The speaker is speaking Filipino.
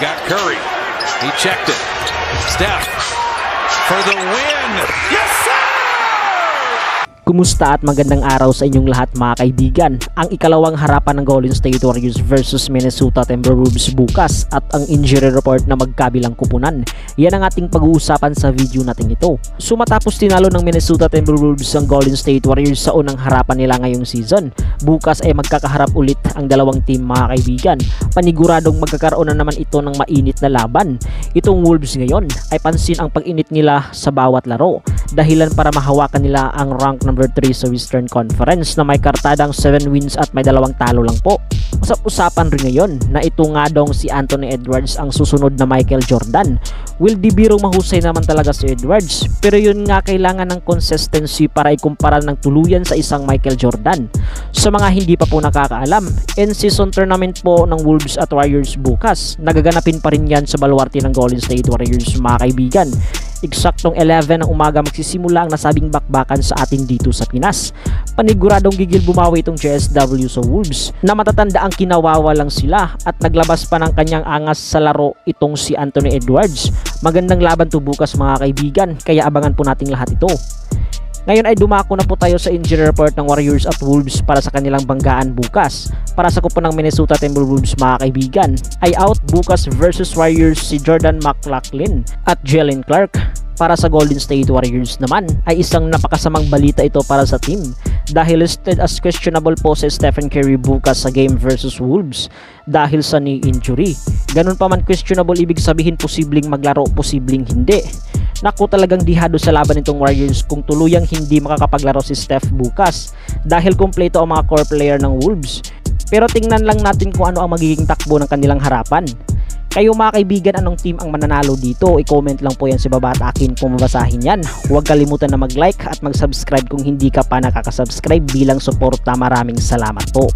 got Curry. He checked it. Steph for the win. Yes, sir! Kumusta at magandang araw sa inyong lahat mga kaibigan. Ang ikalawang harapan ng Golden State Warriors versus Minnesota Timberwolves bukas at ang injury report na magkabilang kupunan. Yan ang ating pag-uusapan sa video natin ito. So matapos tinalo ng Minnesota Timberwolves ang Golden State Warriors sa unang harapan nila ngayong season, bukas ay magkakaharap ulit ang dalawang team mga kaibigan. Paniguradong magkakaroon na naman ito ng mainit na laban. Itong Wolves ngayon ay pansin ang pag-init nila sa bawat laro dahilan para mahawakan nila ang rank number 3 sa Western Conference na may kartadang 7 wins at may dalawang talo lang po. Usap-usapan rin ngayon na ito nga dong si Anthony Edwards ang susunod na Michael Jordan. Will di birong mahusay naman talaga si Edwards pero yun nga kailangan ng consistency para ikumpara ng tuluyan sa isang Michael Jordan. Sa mga hindi pa po nakakaalam, in-season tournament po ng Wolves at Warriors bukas. Nagaganapin pa rin yan sa baluarte ng Golden State Warriors mga kaibigan. Eksaktong 11 ng umaga magsisimula ang nasabing bakbakan sa atin dito sa Pinas. Paniguradong gigil bumawi itong JSW sa Wolves na matatanda ang kinawawa lang sila at naglabas pa ng kanyang angas sa laro itong si Anthony Edwards. Magandang laban to bukas mga kaibigan kaya abangan po nating lahat ito. Ngayon ay dumako na po tayo sa injury report ng Warriors at Wolves para sa kanilang banggaan bukas. Para sa kupo ng Minnesota Timberwolves mga kaibigan, ay out bukas versus Warriors si Jordan McLaughlin at Jalen Clark. Para sa Golden State Warriors naman ay isang napakasamang balita ito para sa team dahil listed as questionable po si Stephen Curry bukas sa game versus Wolves dahil sa knee injury. Ganun pa man questionable ibig sabihin posibleng maglaro, posibleng hindi. Naku talagang dihado sa laban nitong Warriors kung tuluyang hindi makakapaglaro si Steph bukas dahil kumpleto ang mga core player ng Wolves. Pero tingnan lang natin kung ano ang magiging takbo ng kanilang harapan. Kayo mga kaibigan, anong team ang mananalo dito? I-comment lang po yan sa baba at akin kung mabasahin yan. Huwag kalimutan na mag-like at mag-subscribe kung hindi ka pa nakakasubscribe bilang suporta. Maraming salamat po.